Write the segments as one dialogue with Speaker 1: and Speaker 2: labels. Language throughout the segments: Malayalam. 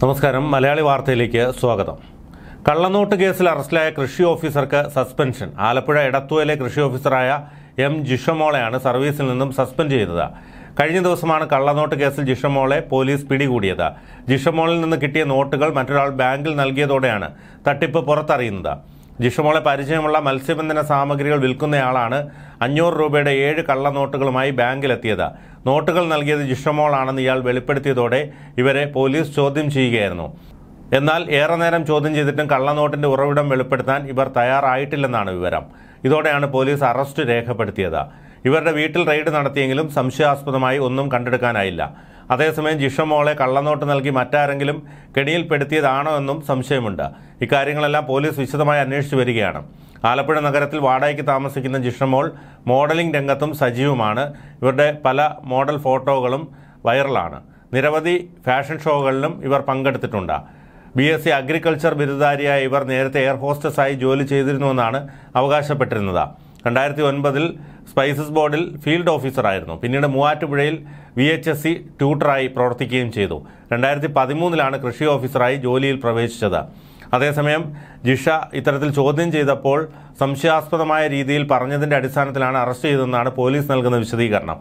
Speaker 1: നമസ്കാരം. മലയാളി വാർത്തയിലേക്ക് സ്വാഗതം. കള്ളനോട്ട് കേസിൽ അറസ്റ്റിലായ കൃഷി ഓഫീസർക്ക് സസ്പെൻഷൻ. ആലപ്പുഴ എടത്തുവയിലെ കൃഷി ഓഫീസറായ എം ജിഷമോളെയാണ് സർവീസിൽ നിന്നും സസ്പെൻഡ് ചെയ്തത്. കഴിഞ്ഞ ദിവസമാണ് കള്ളനോട്ട് കേസിൽ ജിഷമോളെ പോലീസ് പിടികൂടിയത്. ജിഷമോളിൽ നിന്ന് കിട്ടിയ നോട്ടുകൾ മറ്റൊരാൾ ബാങ്കിൽ നൽകിയതോടെയാണ് തട്ടിപ്പ് പുറത്തറിയുന്നത്. ജിഷമോളെ പരിചയമുള്ള മത്സ്യബന്ധന സാമഗ്രികൾ വിൽക്കുന്നയാളാണ് അഞ്ഞൂറ് രൂപയുടെ ഏഴ് കള്ളനോട്ടുകളുമായി ബാങ്കിലെത്തിയത്. നോട്ടുകൾ നൽകിയത് ജിഷുമോളാണെന്ന് ഇയാൾ വെളിപ്പെടുത്തിയതോടെ ഇവരെ പോലീസ് ചോദ്യം ചെയ്യുകയായിരുന്നു. എന്നാൽ ഏറെ നേരം ചോദ്യം ചെയ്തിട്ടും കള്ളനോട്ടിന്റെ ഉറവിടം വെളിപ്പെടുത്താൻ ഇവർ തയ്യാറായിട്ടില്ലെന്നാണ് വിവരം. ഇതോടെയാണ് പോലീസ് അറസ്റ്റ് രേഖപ്പെടുത്തിയത്. ഇവരുടെ വീട്ടിൽ റെയ്ഡ് നടത്തിയെങ്കിലും സംശയാസ്പദമായി ഒന്നും കണ്ടെടുക്കാനായില്ല. അതേസമയം ജിഷമോളെ കള്ളനോട്ട് നൽകി മറ്റാരെങ്കിലും കെണിയിൽപ്പെടുത്തിയതാണോ എന്നും സംശയമുണ്ട്. ഇക്കാര്യങ്ങളെല്ലാം പോലീസ് വിശദമായി അന്വേഷിച്ചു വരികയാണ്. ആലപ്പുഴ നഗരത്തിൽ വാടകയ്ക്ക് താമസിക്കുന്ന ജിഷമോൾ മോഡലിംഗ് രംഗത്തും സജീവമാണ്. ഇവരുടെ പല മോഡൽ ഫോട്ടോകളും വൈറലാണ്. നിരവധി ഫാഷൻ ഷോകളിലും ഇവർ പങ്കെടുത്തിട്ടുണ്ട്. ബി എസ് സി അഗ്രികൾച്ചർ ബിരുദധാരിയായ ഇവർ നേരത്തെ എയർ ഹോസ്റ്റസായി ജോലി ചെയ്തിരുന്നുവെന്നാണ് അവകാശപ്പെട്ടിരുന്നത്. രണ്ടായിരത്തി ഒൻപതിൽ സ്പൈസസ് ബോർഡിൽ ഫീൽഡ് ഓഫീസറായിരുന്നു പിന്നീട് മൂവാറ്റുപുഴയിൽ വി എച്ച് എസ് സി ട്യൂട്ടറായി പ്രവർത്തിക്കുകയും ചെയ്തു. രണ്ടായിരത്തി പതിമൂന്നിലാണ് കൃഷി ഓഫീസറായി ജോലിയിൽ പ്രവേശിച്ചത്. അതേസമയം ജിഷ ഇത്തരത്തിൽ ചോദ്യം ചെയ്തപ്പോൾ സംശയാസ്പദമായ രീതിയിൽ പറഞ്ഞതിന്റെ അടിസ്ഥാനത്തിലാണ് അറസ്റ്റ് ചെയ്തതെന്നാണ് പോലീസ് നൽകുന്ന വിശദീകരണം.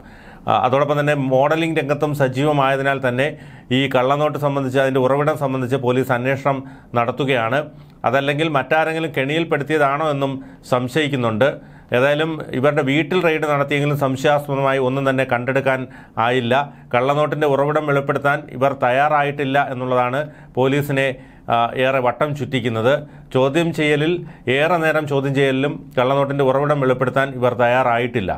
Speaker 1: അതോടൊപ്പം തന്നെ മോഡലിംഗ് രംഗത്തും സജീവമായതിനാൽ തന്നെ ഈ കള്ളനോട്ട് സംബന്ധിച്ച് അതിന്റെ ഉറവിടം സംബന്ധിച്ച് പോലീസ് അന്വേഷണം നടത്തുകയാണ്. അതല്ലെങ്കിൽ മറ്റാരെങ്കിലും കെണിയിൽപ്പെടുത്തിയതാണോ എന്നും സംശയിക്കുന്നുണ്ട്. ഏതായാലും ഇവരുടെ വീട്ടിൽ റെയ്ഡ് നടത്തിയെങ്കിലും സംശയാസ്പദമായി ഒന്നും തന്നെ കണ്ടെടുക്കാൻ ആയില്ല. കള്ളനോട്ടിന്റെ ഉറവിടം വെളിപ്പെടുത്താൻ ഇവർ തയ്യാറായിട്ടില്ല എന്നുള്ളതാണ് പോലീസിനെ ഏറെ വട്ടം ചുറ്റിക്കുന്നത്. ചോദ്യം ചെയ്യലിൽ ഏറെ നേരം ചോദ്യം ചെയ്യലിലും കള്ളനോട്ടിന്റെ ഉറവിടം വെളിപ്പെടുത്താൻ ഇവർ തയ്യാറായിട്ടില്ല.